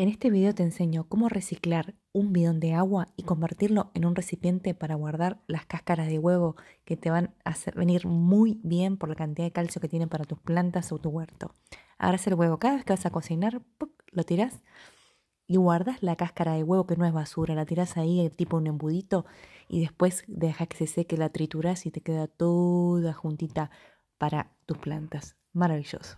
En este video te enseño cómo reciclar un bidón de agua y convertirlo en un recipiente para guardar las cáscaras de huevo que te van a hacer venir muy bien por la cantidad de calcio que tienen para tus plantas o tu huerto. Agarras el huevo, cada vez que vas a cocinar, lo tiras y guardas la cáscara de huevo que no es basura, la tiras ahí tipo un embudito y después dejas que se seque, la trituras y te queda toda juntita para tus plantas. Maravilloso.